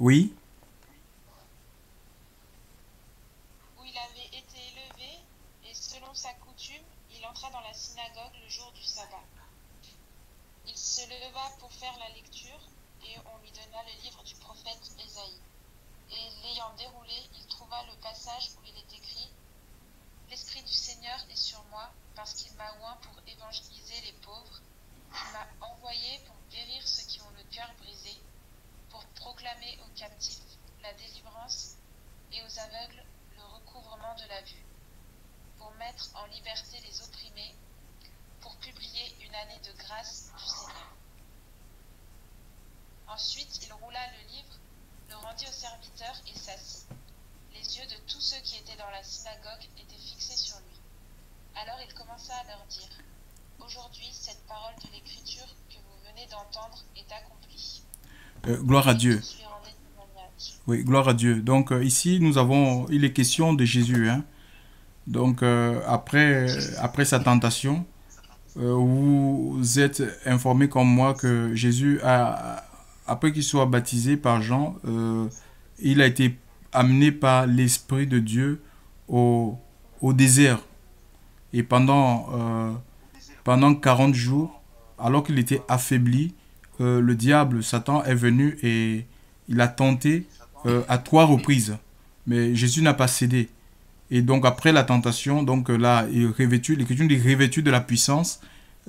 Oui. où il avait été élevé, et selon sa coutume, il entra dans la synagogue le jour du sabbat. Il se leva pour faire la lecture, et on lui donna le livre du prophète Ésaïe. Et l'ayant déroulé, il trouva le passage où il est écrit L'Esprit du Seigneur est sur moi, parce qu'il m'a oint pour évangéliser les pauvres. Il m'a envoyé pour guérir ceux qui ont le cœur brisé, pour aux captifs la délivrance et aux aveugles le recouvrement de la vue, pour mettre en liberté les opprimés, pour publier une année de grâce du Seigneur. Ensuite, il roula le livre, le rendit au serviteur et s'assit. Les yeux de tous ceux qui étaient dans la synagogue étaient fixés sur lui. Alors il commença à leur dire Aujourd'hui, cette parole de l'Écriture que vous venez d'entendre est accomplie. Euh, gloire à Dieu. Oui, gloire à Dieu. Donc euh, ici, nous avons, il est question de Jésus. hein. Donc euh, après, après sa tentation, vous êtes informé comme moi que Jésus, a, après qu'il soit baptisé par Jean, il a été amené par l'Esprit de Dieu au, au désert. Et pendant, pendant 40 jours, alors qu'il était affaibli, euh, le diable, Satan, est venu et il a tenté euh, à trois reprises. Mais Jésus n'a pas cédé. Et donc après la tentation, donc euh, là, il revêtu, l'Écriture dit revêtu de la puissance,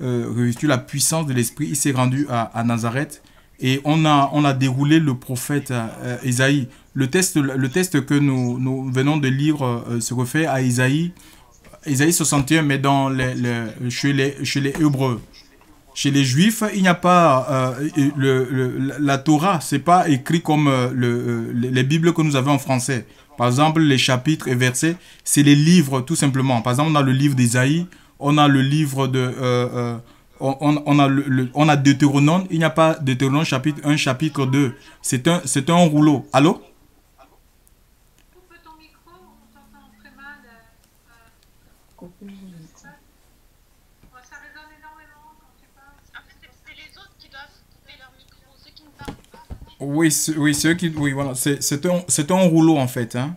euh, revêtu la puissance de l'Esprit, il s'est rendu à, Nazareth et on a, on a déroulé le prophète Isaïe. Le texte, le que nous, venons de lire se refait à Isaïe, Isaïe 61, mais dans les, les, chez les Hébreux. Chez les Juifs, il n'y a pas euh, le, le- la Torah, c'est pas écrit comme euh, le, euh, les les Bibles que nous avons en français. Par exemple, les chapitres et versets, c'est les livres tout simplement. Par exemple, on a le livre d'Isaïe, on a le livre de, euh, euh, on, a le, le- on a Deutéronome. Il n'y a pas Deutéronome chapitre 1, chapitre 2. C'est un, c'est un rouleau. Allô? Oui, oui, c'est eux qui, oui, voilà, c'est un, un rouleau en fait. Hein.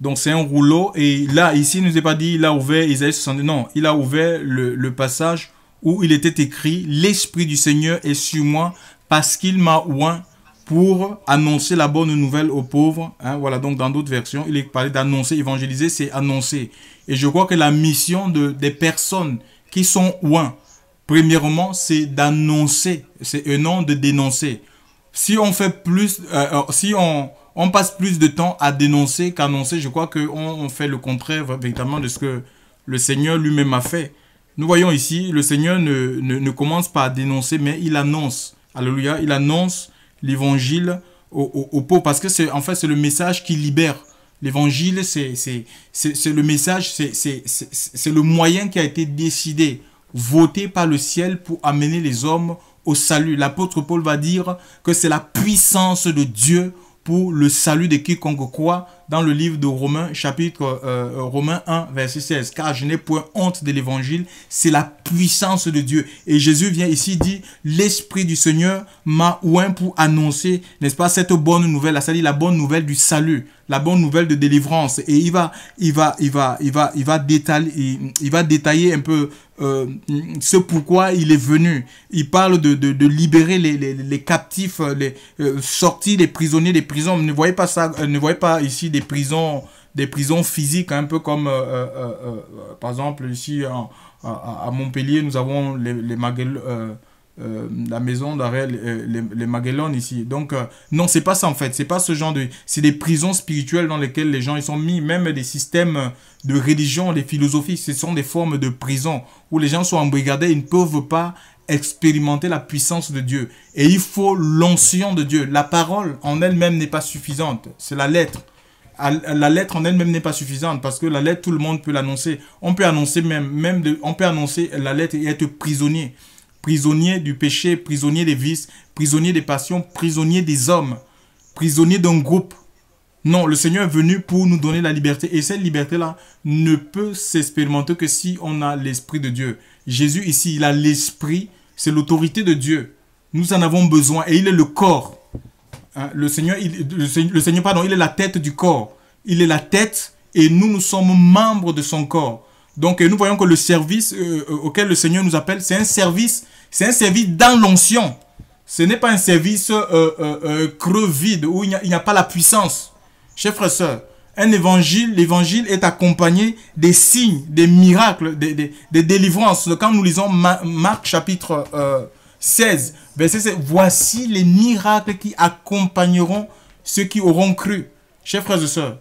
Donc c'est un rouleau et là, ici, il nous est pas dit, il a ouvert Isaïe 62, non, il a ouvert le, le passage où il était écrit, l'Esprit du Seigneur est sur moi parce qu'il m'a oint pour annoncer la bonne nouvelle aux pauvres. Hein, voilà, donc dans d'autres versions, il est parlé d'annoncer, évangéliser, c'est annoncer. Et je crois que la mission de, des personnes qui sont oints, premièrement, c'est d'annoncer, c'est un nom de dénoncer si on fait plus, euh, euh, si on, on passe plus de temps à dénoncer qu'annoncer, je crois qu'on on fait le contraire véritablement de ce que le Seigneur lui-même a fait. Nous voyons ici, le Seigneur ne, ne, commence pas à dénoncer, mais il annonce. Alléluia, il annonce l'évangile aux- aux pauvres parce que c'est en fait c'est le message qui libère. L'évangile, c'est le message, c'est le moyen qui a été décidé, voté par le ciel pour amener les hommes au salut. L'apôtre Paul va dire que c'est la puissance de Dieu pour le salut de quiconque croit dans le livre de Romains, chapitre euh, Romains 1, verset 16. Car je n'ai point honte de l'évangile, c'est la puissance de Dieu. Et Jésus vient ici dire, l'Esprit du Seigneur m'a oint pour annoncer, n'est-ce pas, cette bonne nouvelle, c'est-à-dire la bonne nouvelle du salut, la bonne nouvelle de délivrance. Et il va, il va, il va, il va, il va détailler, il, il va détailler un peu euh, ce pourquoi il est venu. Il parle de, de, libérer les, les, les captifs, les, euh, sortir les prisonniers des prisons. Ne voyez pas ça, euh, ne voyez pas ici des prisons, des prisons physiques, un peu comme, euh, euh, euh, euh, par exemple, ici à, Montpellier, nous avons les, les euh, la maison d'arrêt, les, les, les ici. Donc, euh, non, c'est pas ça en fait. C'est pas ce genre de. C'est des prisons spirituelles dans lesquelles les gens ils sont mis, même des systèmes de religion, des philosophies. Ce sont des formes de prison où les gens sont embrigadés, ils ne peuvent pas expérimenter la puissance de Dieu. Et il faut l'onction de Dieu. La parole en elle-même n'est pas suffisante. C'est la lettre. La lettre en elle-même n'est pas suffisante parce que la lettre, tout le monde peut l'annoncer. On peut annoncer même, même on peut annoncer la lettre et être prisonnier. Prisonnier du péché, prisonnier des vices, prisonnier des passions, prisonnier des hommes, prisonnier d'un groupe. Non, le Seigneur est venu pour nous donner la liberté. Et cette liberté-là ne peut s'expérimenter que si on a l'Esprit de Dieu. Jésus ici, il a l'Esprit, c'est l'autorité de Dieu. Nous en avons besoin et il est le corps. Hein, le, Seigneur, le, Seigneur, pardon, il est la tête du corps. Il est la tête et nous, nous sommes membres de son corps. Donc nous voyons que le service euh, euh, auquel le Seigneur nous appelle, c'est un service, c'est un service dans l'onction. Ce n'est pas un service euh, creux vide où il n'y a, pas la puissance. Chers frères et sœurs, un évangile, l'évangile est accompagné des signes, des miracles, des, délivrances. Quand nous lisons Marc chapitre 16, verset 7, voici les miracles qui accompagneront ceux qui auront cru. Chers frères et sœurs,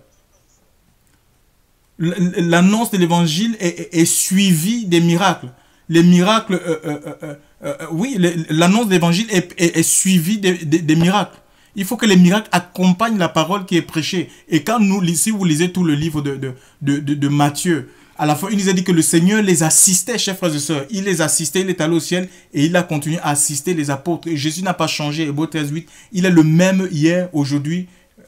l'annonce de l'évangile est, suivie des miracles. Les miracles, euh, euh, euh, oui, l'annonce de l'évangile est, suivie des, miracles. Il faut que les miracles accompagnent la parole qui est prêchée. Et quand nous, si vous lisez tout le livre de, Matthieu, à la fin, il nous a dit que le Seigneur les assistait, chers frères et sœurs. Il les assistait, il est allé au ciel et il a continué à assister les apôtres. Et Jésus n'a pas changé. Hébreu 13, 8, il est le même hier, aujourd'hui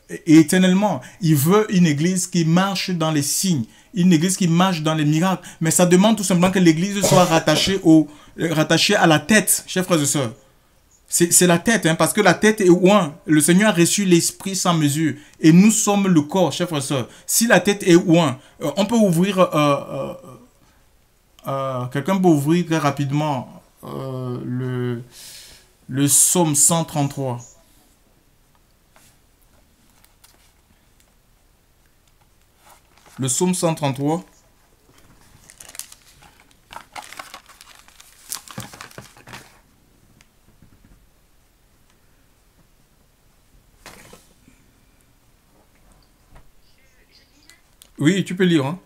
et éternellement. Il veut une église qui marche dans les signes, une église qui marche dans les miracles. Mais ça demande tout simplement que l'église soit rattachée, au, rattachée à la tête, chers frères et sœurs. C'est la tête, hein, parce que la tête est ouin. Le Seigneur a reçu l'esprit sans mesure. Et nous sommes le corps, chers frères et sœurs. Si la tête est ouin, euh, on peut ouvrir... Euh, euh, quelqu'un peut ouvrir très rapidement le, le psaume 133. Le psaume 133. Oui, tu peux lire. Hein.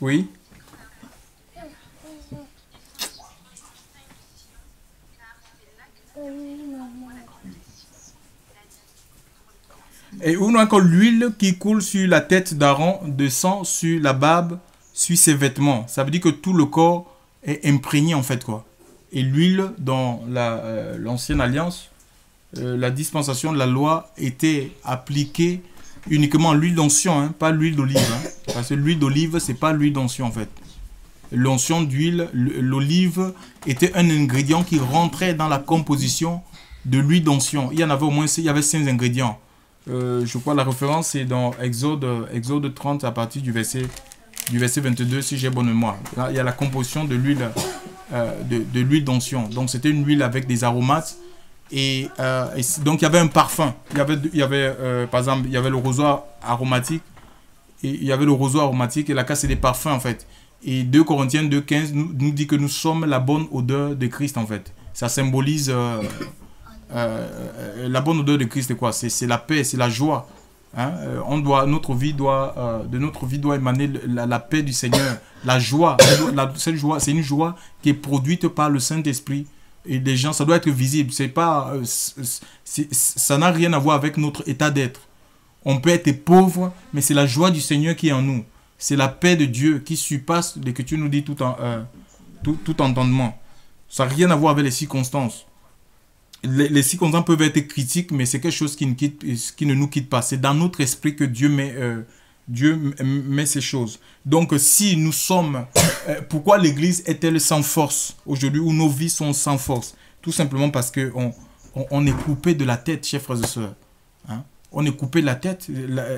Oui. L'huile qui coule sur la tête d'Aaron, descend sur la barbe, sur ses vêtements. Ça veut dire que tout le corps est imprégné en fait quoi. Et l'huile dans euh, l'ancienne alliance, euh, la dispensation de la loi était appliquée uniquement l'huile d'onction, hein, pas l'huile d'olive. Hein. parce que l'huile d'olive, c'est pas l'huile d'onction en fait. L'onction d'huile, l'olive était un ingrédient qui rentrait dans la composition de l'huile d'onction. Il y en avait au moins il y avait cinq ingrédients. Euh, je crois la référence est dans Exode, Exode 30 à partir du verset, du verset 22 si j'ai bonne mémoire. il y a la composition de l'huile euh, de, de l'huile d'onction. Donc c'était une huile avec des aromates euh, et, donc il y avait un parfum. Il y avait, il y avait euh, par exemple, il y avait le roseau aromatique. Et il y avait le roseau aromatique et la casse c'est des parfums en fait. Et 2 Corinthiens 2.15 nous, nous dit que nous sommes la bonne odeur de Christ en fait. Ça symbolise euh, la bonne odeur de Christ, quoi? C'est la paix, c'est la joie. Hein? on doit, notre vie doit, de notre vie doit émaner la, paix du Seigneur, la joie. La, cette joie, c'est une joie qui est produite par le Saint-Esprit et les gens, ça doit être visible. C'est pas, euh, ça n'a rien à voir avec notre état d'être. On peut être pauvre, mais c'est la joie du Seigneur qui est en nous. C'est la paix de Dieu qui surpasse que tu nous dis tout, en, euh, tout, tout, entendement. Ça n'a rien à voir avec les circonstances. Les, circonstances peuvent être critiques, mais c'est quelque chose qui ne, quitte, qui ne nous quitte pas. C'est dans notre esprit que Dieu met, euh, Dieu met ces choses. Donc si nous sommes... Euh, pourquoi l'Église est-elle sans force aujourd'hui ou nos vies sont sans force? Tout simplement parce qu'on on, est coupé de la tête, chers frères et sœurs. Hein? On est coupé de la tête.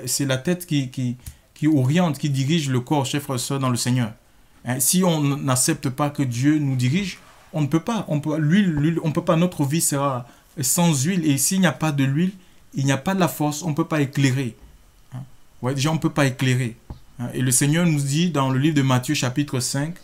C'est la tête qui, qui, qui, oriente, qui dirige le corps, chers frères et sœurs, dans le Seigneur. Hein? Si on n'accepte pas que Dieu nous dirige, on ne peut pas. On peut, l'huile, on peut pas. Notre vie sera sans huile. Et s'il n'y a pas de l'huile, il n'y a pas de la force. On ne peut pas éclairer. Ouais, déjà, on ne peut pas éclairer. Hein? Et le Seigneur nous dit dans le livre de Matthieu, chapitre 5,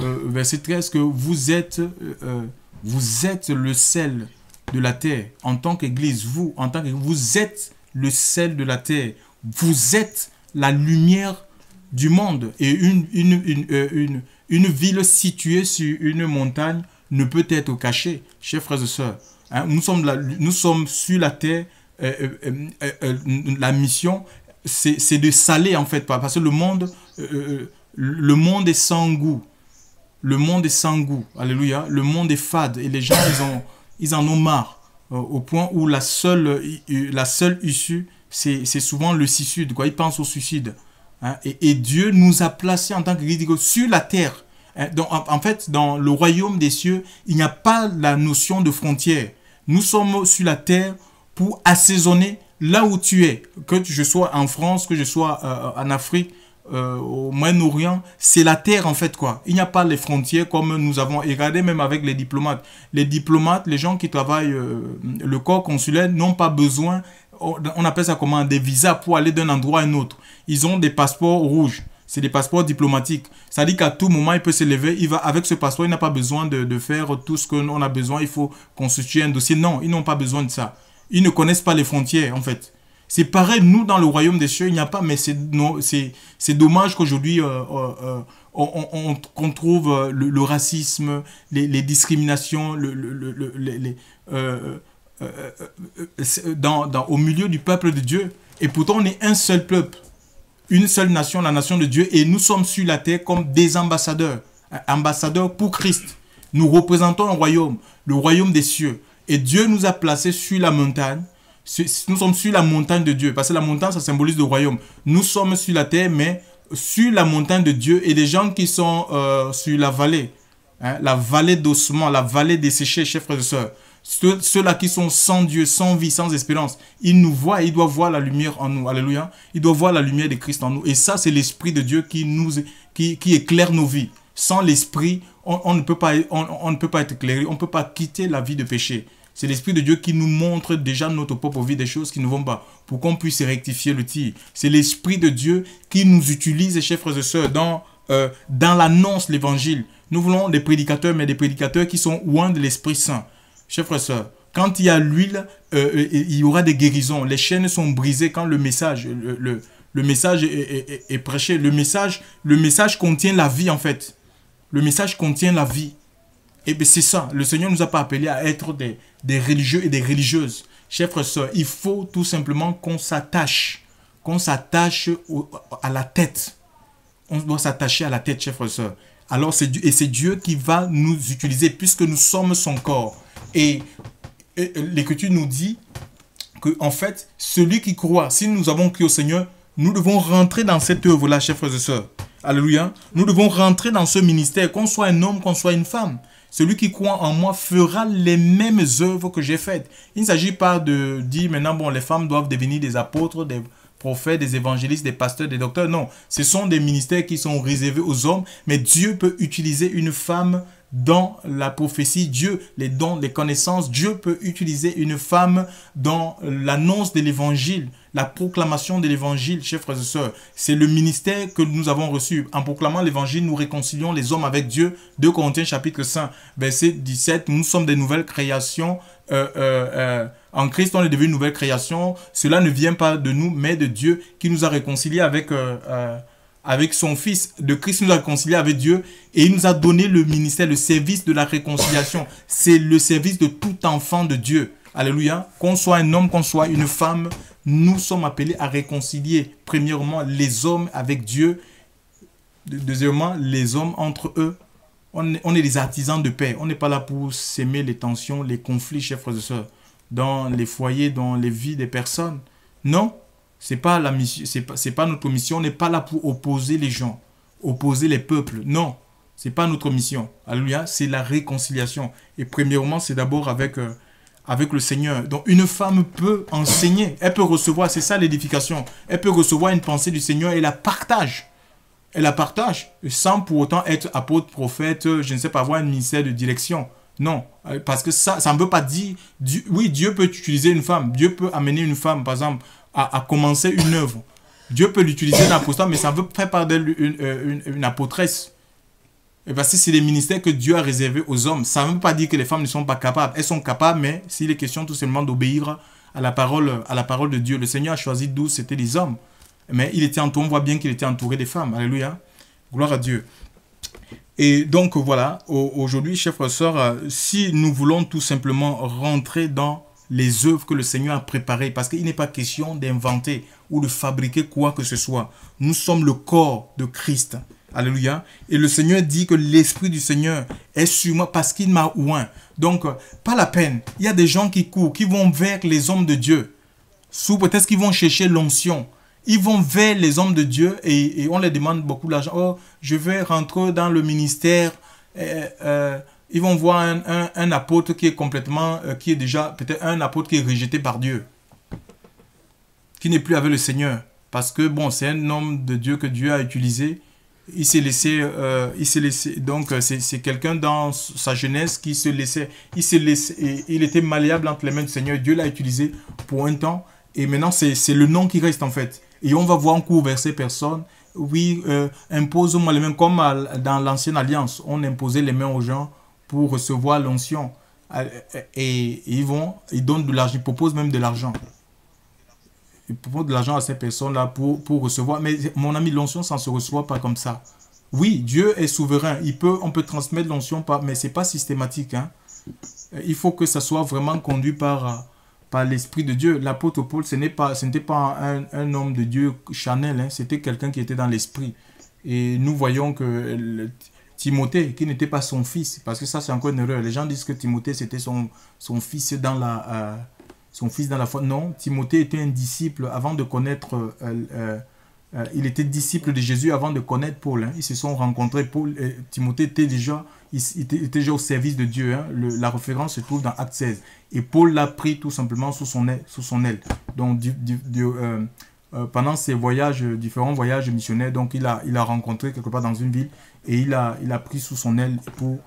euh, verset 13, que vous êtes, euh, euh, vous êtes le sel de la terre. En tant qu'Église, vous, en tant que vous êtes le sel de la terre. Vous êtes la lumière du monde. Et une, une, une, ville située sur une montagne ne peut être cachée, chers frères et sœurs. Hein. nous, sommes nous sommes sur la terre. la mission c'est de saler en fait, parce que le monde, euh, euh, le monde est sans goût. Le monde est sans goût. Alléluia. Le monde est fade et les gens, ils, ils en ont marre. au point où la seule, la seule issue, c'est souvent le suicide. Ils pensent au suicide. Hein. Et, Dieu nous a placés en tant que sur la terre. Hein. Donc, en, fait, dans le royaume des cieux, il n'y a pas la notion de frontière. Nous sommes sur la terre pour assaisonner là où tu es. Que je sois en France, que je sois euh, en Afrique, euh, au Moyen-Orient, c'est la terre en fait quoi. Il n'y a pas les frontières comme nous avons. regardé même avec les diplomates. Les diplomates, les gens qui travaillent euh, le corps consulaire n'ont pas besoin, on appelle ça comment, des visas pour aller d'un endroit à un autre. Ils ont des passeports rouges. C'est des passeports diplomatiques. Ça dit qu'à tout moment, il peut se lever. Avec ce passeport, il n'a pas besoin de, de faire tout ce qu'on a besoin. Il faut constituer un dossier. Non, ils n'ont pas besoin de ça. Ils ne connaissent pas les frontières en fait. C'est pareil, nous, dans le royaume des cieux, il n'y a pas, mais c'est dommage qu'aujourd'hui, euh, euh, euh, on, trouve le, racisme, les, discriminations, le, dans, au milieu du peuple de Dieu. Et pourtant, on est un seul peuple, une seule nation, la nation de Dieu, et nous sommes sur la terre comme des ambassadeurs, ambassadeurs pour Christ. Nous représentons un royaume, le royaume des cieux. Et Dieu nous a placés sur la montagne nous sommes sur la montagne de Dieu, parce que la montagne, ça symbolise le royaume. Nous sommes sur la terre, mais sur la montagne de Dieu, et les gens qui sont euh, sur la vallée, hein, la vallée d'ossement, la vallée desséchée, chers frères et sœurs, ceux-là qui sont sans Dieu, sans vie, sans espérance, ils nous voient, ils doivent voir la lumière en nous. Alléluia. Ils doivent voir la lumière de Christ en nous. Et ça, c'est l'Esprit de Dieu qui, nous, qui, qui éclaire nos vies. Sans l'Esprit, on, on, ne peut pas, on, on, ne peut pas être éclairé, on ne peut pas quitter la vie de péché. C'est l'Esprit de Dieu qui nous montre déjà notre propre vie des choses qui ne vont pas pour qu'on puisse rectifier le tir. C'est l'Esprit de Dieu qui nous utilise, chers frères et sœurs, dans, euh, dans l'annonce l'Évangile. Nous voulons des prédicateurs, mais des prédicateurs qui sont loin de l'Esprit Saint. Chers frères quand il y a l'huile, euh, euh, il y aura des guérisons. Les chaînes sont brisées quand le message, est, prêché. Le message, contient la vie en fait. Le message contient la vie. Et bien c'est ça, le Seigneur ne nous a pas appelés à être des, religieux et des religieuses. Chers frères il faut tout simplement qu'on s'attache, qu'on s'attache à la tête. On doit s'attacher à la tête, chers frères. Alors c'est et c'est Dieu qui va nous utiliser puisque nous sommes son corps. Et, l'Écriture nous dit que en fait, celui qui croit, si nous avons cru au Seigneur, nous devons rentrer dans cette œuvre-là, chers frères et sœurs. Alléluia. Nous devons rentrer dans ce ministère, qu'on soit un homme, qu'on soit une femme. Celui qui croit en moi fera les mêmes œuvres que j'ai faites. Il ne s'agit pas de dire maintenant, bon, les femmes doivent devenir des apôtres, des prophètes, des évangélistes, des pasteurs, des docteurs. Non, ce sont des ministères qui sont réservés aux hommes, mais Dieu peut utiliser une femme dans la prophétie, Dieu, les dons, les connaissances, Dieu peut utiliser une femme dans l'annonce de l'évangile, la proclamation de l'évangile, chers frères et sœurs. C'est le ministère que nous avons reçu. En proclamant l'évangile, nous réconcilions les hommes avec Dieu. 2 Corinthiens chapitre 5, verset 17. Nous sommes des nouvelles créations. Euh, euh, euh, en Christ, on est devenu une nouvelle création. Cela ne vient pas de nous, mais de Dieu qui nous a réconciliés avec avec son Fils, de Christ nous a réconciliés avec Dieu et il nous a donné le ministère, le service de la réconciliation. C'est le service de tout enfant de Dieu. Alléluia. Qu'on soit un homme, qu'on soit une femme, nous sommes appelés à réconcilier, premièrement, les hommes avec Dieu. Deuxièmement, les hommes entre eux. On est, on est des artisans de paix. On n'est pas là pour s'aimer les tensions, les conflits, chers frères et sœurs, dans les foyers, dans les vies des personnes. Non, c'est pas la mission, c'est pas, pas notre mission. On n'est pas là pour opposer les gens, opposer les peuples. Non, c'est pas notre mission. Alléluia, c'est la réconciliation. Et premièrement, c'est d'abord avec, euh, avec le Seigneur. Donc une femme peut enseigner, elle peut recevoir, c'est ça l'édification. Elle peut recevoir une pensée du Seigneur et la partage. Elle la partage sans pour autant être apôtre, prophète, je ne sais pas, avoir un ministère de direction. Non, euh, parce que ça, ça ne veut pas dire, oui, Dieu peut utiliser une femme, Dieu peut amener une femme, par exemple, à, commencer une œuvre. Dieu peut l'utiliser un apostole, mais ça veut faire par d'elle euh, une, une, apôtresse. Et parce que c'est les ministères que Dieu a réservés aux hommes. Ça ne veut pas dire que les femmes ne sont pas capables. Elles sont capables, mais s'il est question tout simplement d'obéir à la parole, à la parole de Dieu. Le Seigneur a choisi 12, c'était des hommes. Mais il était entouré, on voit bien qu'il était entouré des femmes. Alléluia. Gloire à Dieu. Et donc voilà, aujourd'hui, chers frères et sœurs, euh, si nous voulons tout simplement rentrer dans les œuvres que le Seigneur a préparées, parce qu'il n'est pas question d'inventer ou de fabriquer quoi que ce soit. Nous sommes le corps de Christ. Alléluia. Et le Seigneur dit que l'Esprit du Seigneur est sur moi parce qu'il m'a oint. Donc, pas la peine. Il y a des gens qui courent, qui vont vers les hommes de Dieu. Sous peut-être qu'ils vont chercher l'onction. Ils vont vers les hommes de Dieu et, on les demande beaucoup d'argent. Oh, je vais rentrer dans le ministère. Euh, euh, ils vont voir un, apôtre qui est complètement, qui est déjà peut-être un apôtre qui est rejeté par Dieu. Qui n'est plus avec le Seigneur. Parce que, bon, c'est un homme de Dieu que Dieu a utilisé il s'est laissé, euh, il s'est laissé, donc euh, c'est quelqu'un dans sa jeunesse qui se laissait, il s'est laissé, il était malléable entre les mains du Seigneur. Dieu l'a utilisé pour un temps et maintenant c'est le nom qui reste en fait. Et on va voir en cours verset personne. Oui, euh, impose-moi les mains comme dans l'ancienne alliance, on imposait les mains aux gens pour recevoir l'onction. Et, ils vont, ils donnent de l'argent, ils proposent même de l'argent il propose de l'argent à ces personnes-là pour, pour recevoir. Mais mon ami, l'onction, ça ne se reçoit pas comme ça. Oui, Dieu est souverain. Il peut, on peut transmettre l'onction, mais ce n'est pas systématique. Hein. Il faut que ça soit vraiment conduit par, par l'Esprit de Dieu. L'apôtre Paul, ce n'était pas, pas un, un, homme de Dieu chanel. Hein. C'était quelqu'un qui était dans l'Esprit. Et nous voyons que Timothée, qui n'était pas son fils, parce que ça c'est encore une erreur. Les gens disent que Timothée, c'était son, son fils dans la... Euh, son fils dans la foi. Non, Timothée était un disciple avant de connaître, euh, euh, euh, il était disciple de Jésus avant de connaître Paul. Hein. Ils se sont rencontrés. Paul, Timothée était déjà, était, déjà au service de Dieu. Hein. la référence se trouve dans Acte 16. Et Paul l'a pris tout simplement sous son aile. Sous son aile. Donc, pendant ses voyages, différents voyages missionnaires, donc il a, il a rencontré quelque part dans une ville et il a, il a pris sous son aile pour,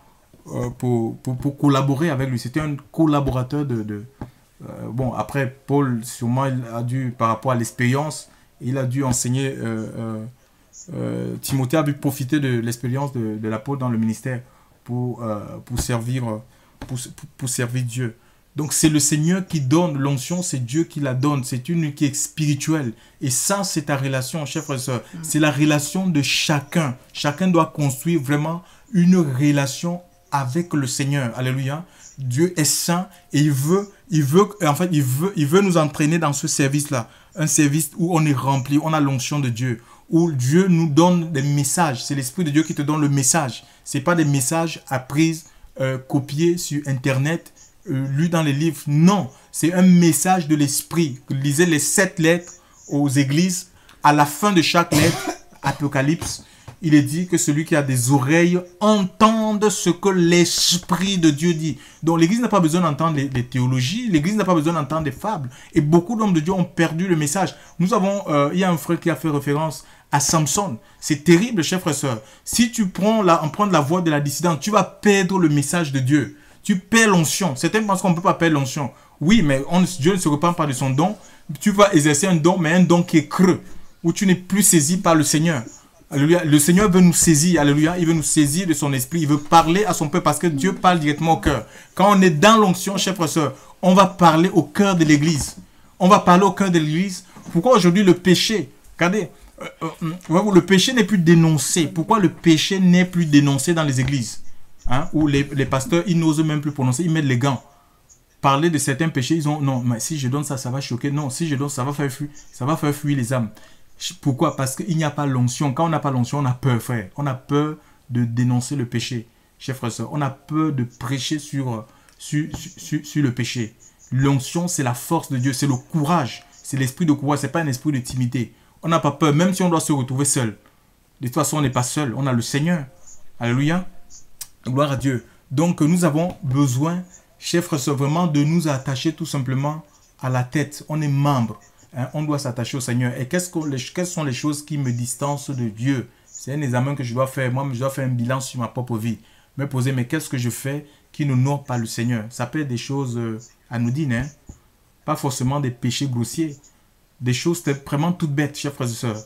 pour, pour, collaborer avec lui. C'était un collaborateur de euh, bon, après, Paul, sûrement, il a dû, par rapport à l'expérience, il a dû enseigner. Euh, euh, Timothée a dû profiter de l'expérience de, de l'apôtre dans le ministère pour, pour, servir, pour, pour, servir Dieu. Donc c'est le Seigneur qui donne l'onction, c'est Dieu qui la donne, c'est une qui est spirituelle. Et ça, c'est ta relation, chers frères et sœurs. Mm. C'est la relation de chacun. Chacun doit construire vraiment une relation avec le Seigneur. Alléluia. Dieu est saint et il veut, il veut, en fait, il veut, il veut nous entraîner dans ce service-là. Un service où on est rempli, on a l'onction de Dieu, où Dieu nous donne des messages. C'est l'Esprit de Dieu qui te donne le message. C'est pas des messages appris, euh, copiés sur Internet, euh, lus dans les livres. Non, c'est un message de l'Esprit. Lisez les sept lettres aux églises. À la fin de chaque lettre, Apocalypse, il est dit que celui qui a des oreilles entende ce que l'Esprit de Dieu dit. Donc l'Église n'a pas besoin d'entendre les, théologies, l'Église n'a pas besoin d'entendre des fables. Et beaucoup d'hommes de Dieu ont perdu le message. Nous avons, euh, il y a un frère qui a fait référence à Samson. C'est terrible, chers frères et sœurs. Si tu prends la, prend la voie de la dissidence, tu vas perdre le message de Dieu. Tu perds l'onction. Certains pensent qu'on ne peut pas perdre l'onction. Oui, mais Dieu ne se repent pas de son don. Tu vas exercer un don, mais un don qui est creux, où tu n'es plus saisi par le Seigneur. Le Seigneur veut nous saisir. Alléluia. Il veut nous saisir de son esprit. Il veut parler à son peuple parce que Dieu parle directement au cœur. Quand on est dans l'onction, chers frères et sœurs, on va parler au cœur de l'église. On va parler au cœur de l'église. Pourquoi aujourd'hui le péché Regardez, euh, euh, le péché n'est plus dénoncé. Pourquoi le péché n'est plus dénoncé dans les églises? Hein? Où les, pasteurs, ils n'osent même plus prononcer, ils mettent les gants. Parler de certains péchés, ils ont, non, mais si je donne ça, ça va choquer. Non, si je donne, ça va faire fuir, ça va faire fuir les âmes. Pourquoi? Parce qu'il n'y a pas l'onction. Quand on n'a pas l'onction, on a peur, frère. On a peur de dénoncer le péché, chers frères et sœurs. On a peur de prêcher sur, sur, sur, le péché. L'onction, c'est la force de Dieu, c'est le courage. C'est l'esprit de courage, c'est pas un esprit de timidité. On n'a pas peur, même si on doit se retrouver seul. De toute façon, on n'est pas seul, on a le Seigneur. Alléluia. Gloire à Dieu. Donc, nous avons besoin, sœurs, vraiment de nous attacher tout simplement à la tête. On est membre. Hein, on doit s'attacher au Seigneur. Et qu'est-ce que, quelles sont les choses qui me distancent de Dieu? C'est un examen que je dois faire. Moi, je dois faire un bilan sur ma propre vie. Me poser, mais qu'est-ce que je fais qui ne noie pas le Seigneur? Ça peut être des choses euh, anodines, hein? pas forcément des péchés grossiers. Des choses vraiment toutes bêtes, chers frères et sœurs.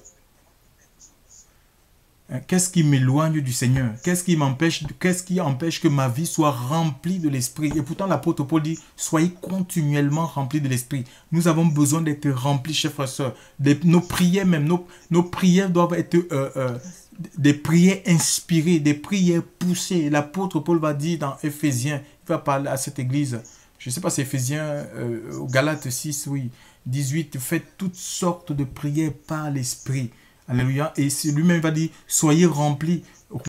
Hein, qu'est-ce qui m'éloigne du Seigneur? Qu'est-ce qui m'empêche Qu'est-ce qui empêche que ma vie soit remplie de l'Esprit? Et pourtant, l'apôtre Paul dit soyez continuellement remplis de l'Esprit. Nous avons besoin d'être remplis, chers frères et sœurs. nos prières, même, nos, nos, prières doivent être euh, euh, des prières inspirées, des prières poussées. L'apôtre Paul va dire dans Ephésiens, il va parler à cette église. Je ne sais pas, c'est Ephésiens, euh, Galates 6, oui, 18. Faites toutes sortes de prières par l'Esprit Alléluia. Et lui-même va dire, soyez remplis